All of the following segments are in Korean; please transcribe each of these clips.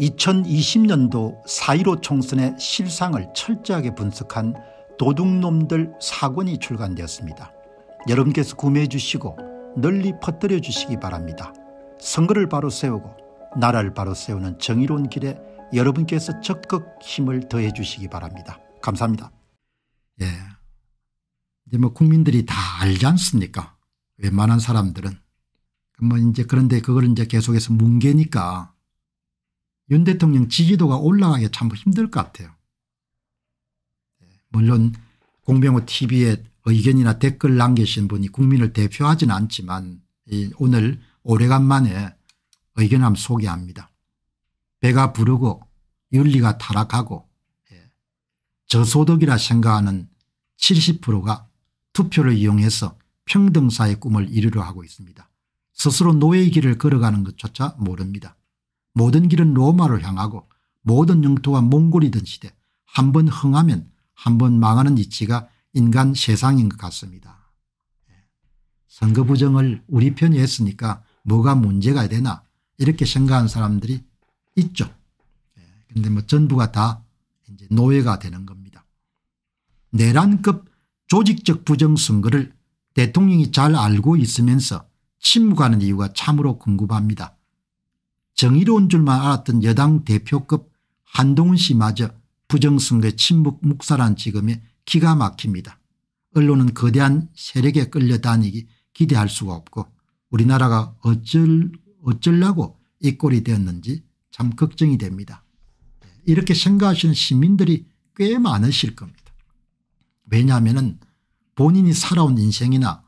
2020년도 4.15 총선의 실상을 철저하게 분석한 도둑놈들 사권이 출간되었습니다. 여러분께서 구매해 주시고 널리 퍼뜨려 주시기 바랍니다. 선거를 바로 세우고 나라를 바로 세우는 정의로운 길에 여러분께서 적극 힘을 더해 주시기 바랍니다. 감사합니다. 예. 이제 뭐 국민들이 다 알지 않습니까? 웬만한 사람들은. 뭐 이제 그런데 그걸 이제 계속해서 뭉개니까 윤 대통령 지지도가 올라가기 참 힘들 것 같아요. 예. 물론 공병호 tv에 의견이나 댓글 남기신 분이 국민을 대표하지는 않지만 오늘 오래간만에 의견 한번 소개합니다. 배가 부르고 윤리가 타락하고 예. 저소득이라 생각하는 70%가 투표를 이용해서 평등사의 꿈을 이루려 하고 있습니다. 스스로 노예의 길을 걸어가는 것조차 모릅니다. 모든 길은 로마를 향하고 모든 영토가 몽골이던 시대 한 번 흥하면 한 번 망하는 이치가 인간 세상인 것 같습니다. 예. 선거 부정을 우리 편이 했으니까 뭐가 문제가 되나 이렇게 생각하는 사람들이 있죠. 그런데 예. 뭐 전부가 다 이제 노예가 되는 겁니다. 내란급 조직적 부정선거를 대통령이 잘 알고 있으면서 침묵하는 이유가 참으로 궁금합니다. 정의로운 줄만 알았던 여당 대표급 한동훈 씨마저 부정선거의 침묵 묵살한 지금의 기가 막힙니다. 언론은 거대한 세력에 끌려다니기 기대할 수가 없고 우리나라가 어쩔 어쩌려고 이 꼴이 되었는지 참 걱정이 됩니다. 이렇게 생각하시는 시민들이 꽤 많으실 겁니다. 왜냐하면 본인이 살아온 인생이나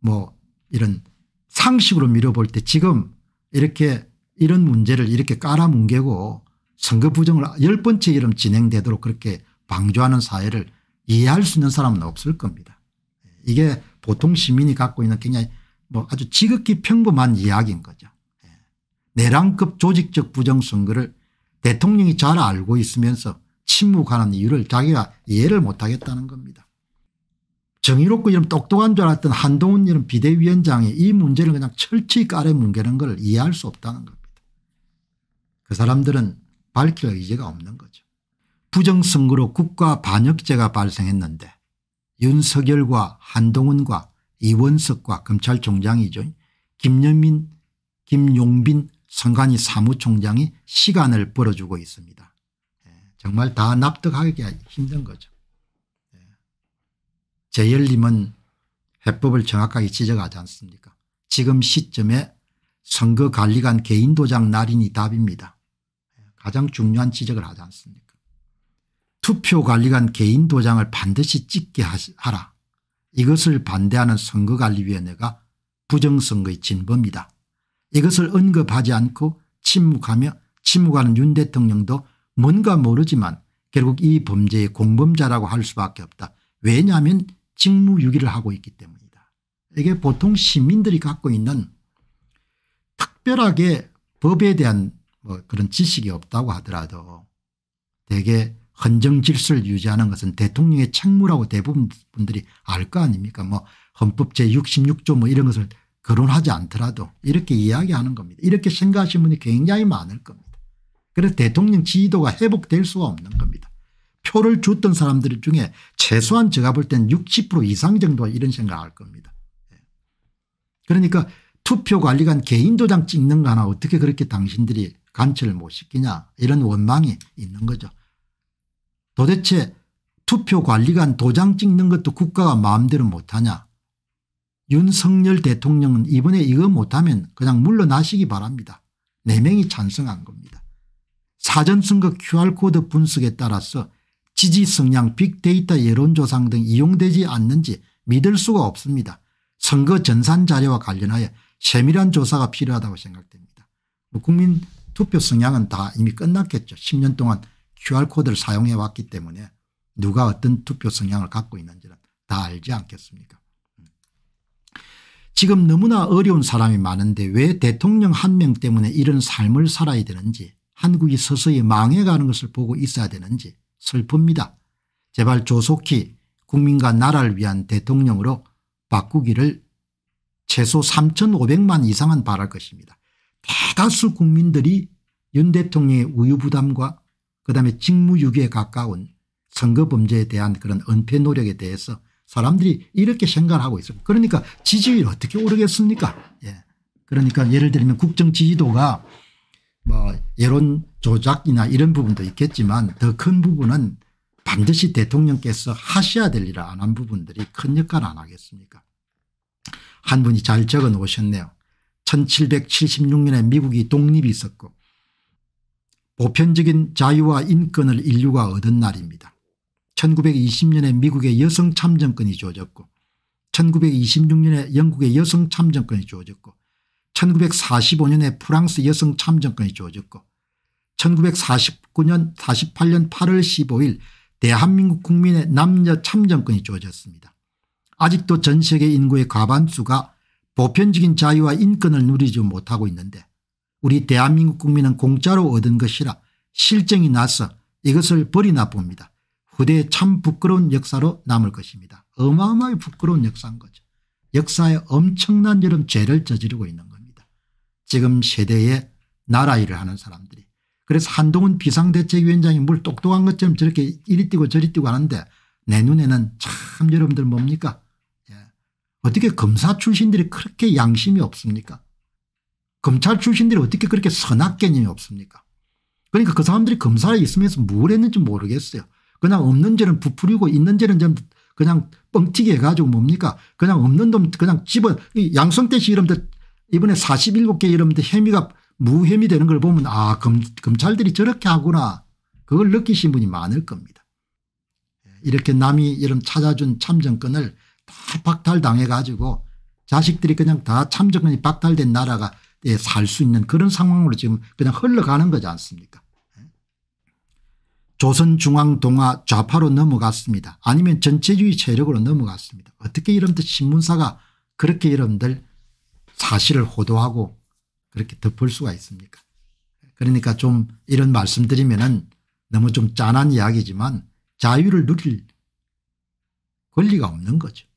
뭐 이런 상식으로 밀어볼 때 지금 이렇게 이런 문제를 이렇게 깔아뭉개고 선거 부정을 열 번째 이름 진행되도록 그렇게 방조하는 사회를 이해할 수 있는 사람은 없을 겁니다. 이게 보통 시민이 갖고 있는 굉장히 뭐 아주 지극히 평범한 이야기인 거죠. 예. 내란급 조직적 부정선거를 대통령이 잘 알고 있으면서 침묵하는 이유를 자기가 이해를 못하겠다는 겁니다. 정의롭고 이런 똑똑한 줄 알았던 한동훈 이런 비대위원장이 이 문제를 그냥 철저히 까레뭉개는 걸 이해할 수 없다는 겁니다. 그 사람들은 밝힐 의지가 없는 거죠. 부정선거로 국가 반역죄가 발생했는데 윤석열과 한동훈과 이원석과 검찰총장이죠. 김여민 김용빈 선관위 사무총장이 시간을 벌어주고 있습니다. 예, 정말 다 납득하기 힘든 거죠. 예. 재열님은 해법을 정확하게 지적하지 않습니까 지금 시점에 선거관리관 개인도장 날인이 답입니다. 예, 가장 중요한 지적을 하지 않습니까 투표관리관 개인 도장을 반드시 찍게 하라. 이것을 반대하는 선거관리위원회가 부정선거의 진범이다. 이것을 언급하지 않고 침묵하며 침묵하는 윤 대통령도 뭔가 모르지만 결국 이 범죄의 공범자라고 할 수밖에 없다. 왜냐하면 직무유기를 하고 있기 때문이다. 이게 보통 시민들이 갖고 있는 특별하게 법에 대한 뭐 그런 지식이 없다고 하더라도 대개 헌정 질서를 유지하는 것은 대통령의 책무라고 대부분 분들이 알 거 아닙니까 뭐 헌법 제66조 뭐 이런 것을 거론하지 않더라도 이렇게 이야기하는 겁니다. 이렇게 생각하시는 분이 굉장히 많을 겁니다. 그래서 대통령 지지도가 회복될 수가 없는 겁니다. 표를 줬던 사람들 중에 최소한 제가 볼 땐 60% 이상 정도가 이런 생각을 할 겁니다. 예. 그러니까 투표 관리관 개인 도장 찍는 거 하나 어떻게 그렇게 당신들이 간철을 못 시키냐 이런 원망이 있는 거죠. 도대체 투표관리관 도장 찍는 것도 국가가 마음대로 못하냐 윤석열 대통령은 이번에 이거 못하면 그냥 물러나시기 바랍니다. 4명이 찬성한 겁니다. 사전선거 qr코드 분석에 따라서 지지 성향 빅데이터 여론조사 등 이용되지 않는지 믿을 수가 없습니다. 선거 전산 자료와 관련하여 세밀한 조사가 필요하다고 생각됩니다. 뭐 국민 투표 성향은 다 이미 끝났겠죠. 10년 동안 qr코드를 사용해 왔기 때문에 누가 어떤 투표 성향을 갖고 있는지는 다 알지 않겠습니까 지금 너무나 어려운 사람이 많은데 왜 대통령 한 명 때문에 이런 삶을 살아야 되는지 한국이 서서히 망해가는 것을 보고 있어야 되는지 슬픕니다. 제발 조속히 국민과 나라를 위한 대통령으로 바꾸기를 최소 3500만 이상은 바랄 것입니다. 대다수 국민들이 윤 대통령의 우유부담과 그다음에 직무유기에 가까운 선거범죄에 대한 그런 은폐 노력에 대해서 사람들이 이렇게 생각을 하고 있어요. 그러니까 지지율이 어떻게 오르겠습니까 예. 그러니까 예를 들면 국정 지지도가 뭐 여론 조작이나 이런 부분도 있겠지만 더 큰 부분은 반드시 대통령께서 하셔야 될 일을 안한 부분들이 큰 역할을 안 하겠습니까 한 분이 잘 적어 놓으셨네요. 1776년에 미국이 독립이 있었고 보편적인 자유와 인권을 인류가 얻은 날입니다. 1920년에 미국의 여성 참정권이 주어졌고 1926년에 영국의 여성 참정권이 주어졌고 1945년에 프랑스 여성 참정권이 주어졌고 1949년 48년 8월 15일 대한민국 국민의 남녀 참정권이 주어졌습니다. 아직도 전 세계 인구의 과반수가 보편적인 자유와 인권을 누리지 못하고 있는데 우리 대한민국 국민은 공짜로 얻은 것이라 실정이 나서 이것을 버리나 봅니다. 후대에 참 부끄러운 역사로 남을 것입니다. 어마어마하게 부끄러운 역사인 거죠. 역사에 엄청난 여름 죄를 저지르고 있는 겁니다. 지금 세대에 나라 일을 하는 사람들이. 그래서 한동훈 비상대책위원장이 뭘 똑똑한 것처럼 저렇게 이리 뛰고 저리 뛰고 하는데 내 눈에는 참 여러분들 뭡니까 예. 어떻게 검사 출신들이 그렇게 양심이 없습니까 검찰 출신들이 어떻게 그렇게 선악 개념이 없습니까 그러니까 그 사람들이 검사에 있으면서 뭘 했는지 모르겠어요. 그냥 없는 죄는 부풀리고 있는 죄는 좀 그냥 뻥튀기 해가지고 뭡니까 그냥 없는 놈 그냥 집어 양성태 씨 이름들 이번에 47개 이름들 혐의가 무혐의 되는 걸 보면 아 검, 검찰들이 저렇게 하구나 그걸 느끼신 분이 많을 겁니다. 이렇게 남이 이런 찾아준 참정권을 다 박탈당해 가지고 자식들이 그냥 다 참정권이 박탈된 나라가 살 수 있는 그런 상황으로 지금 그냥 흘러가는 거지 않습니까 조선중앙동화 좌파로 넘어갔습니다. 아니면 전체주의 세력으로 넘어갔습니다. 어떻게 여러분들 신문사가 그렇게 여러분들 사실을 호도하고 그렇게 덮을 수가 있습니까 그러니까 좀 이런 말씀드리면 너무 좀 짠한 이야기지만 자유를 누릴 권리가 없는 거죠.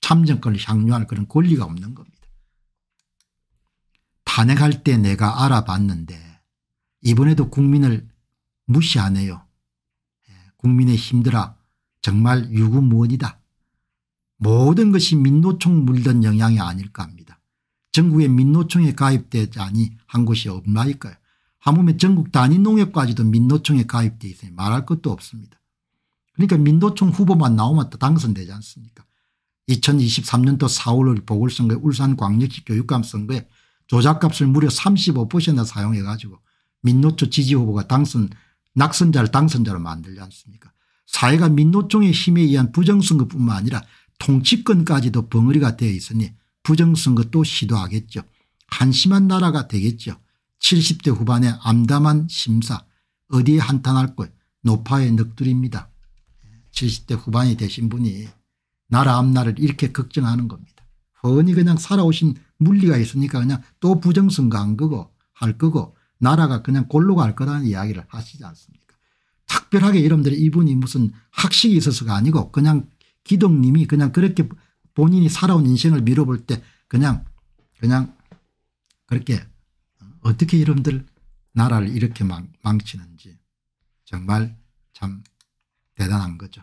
참정권을 향유할 그런 권리가 없는 겁니다. 탄핵할 때 내가 알아봤는데 이번에도 국민을 무시하네요. 예, 국민의 힘들아 정말 유구무원이다. 모든 것이 민노총 물던 영향이 아닐까 합니다. 전국에 민노총에 가입되지 한 곳이 없나일까요 하물며 전국 단위 농협까지도 민노총에 가입돼 있으니 말할 것도 없습니다. 그러니까 민노총 후보만 나오면 또 당선되지 않습니까 2023년도 4월 보궐선거에 울산광역시 교육감 선거에 조작값을 무려 35%나 사용해 가지고 민노총 지지 후보가 당선 낙선자를 당선자로 만들지 않습니까 사회가 민노총의 힘에 의한 부정선거뿐만 아니라 통치권까지도 벙어리가 되어 있으니 부정선거 또 시도하겠죠. 한심한 나라가 되겠죠. 70대 후반의 암담한 심사 어디에 한탄할 것 노파의 넋두리입니다. 70대 후반이 되신 분이 나라 앞날을 이렇게 걱정하는 겁니다. 훤히 그냥 살아오신 물리가 있으니까 그냥 또 부정선거 한 거고 할 거고 나라가 그냥 골로 갈 거라는 이야기를 하시지 않습니까 특별하게 여러분들이 이분이 무슨 학식이 있어서가 아니고 그냥 기동님이 그냥 그렇게 본인이 살아온 인생을 미뤄볼 때 그냥 그냥 그렇게 어떻게 여러분들 나라를 이렇게 망, 망치는지 정말 참 대단한 거죠.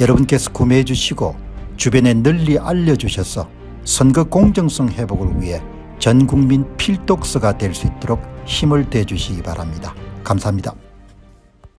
여러분께서 구매해 주시고 주변에 널리 알려주셔서 선거 공정성 회복을 위해 전 국민 필독서가 될 수 있도록 힘을 대주시기 바랍니다. 감사합니다.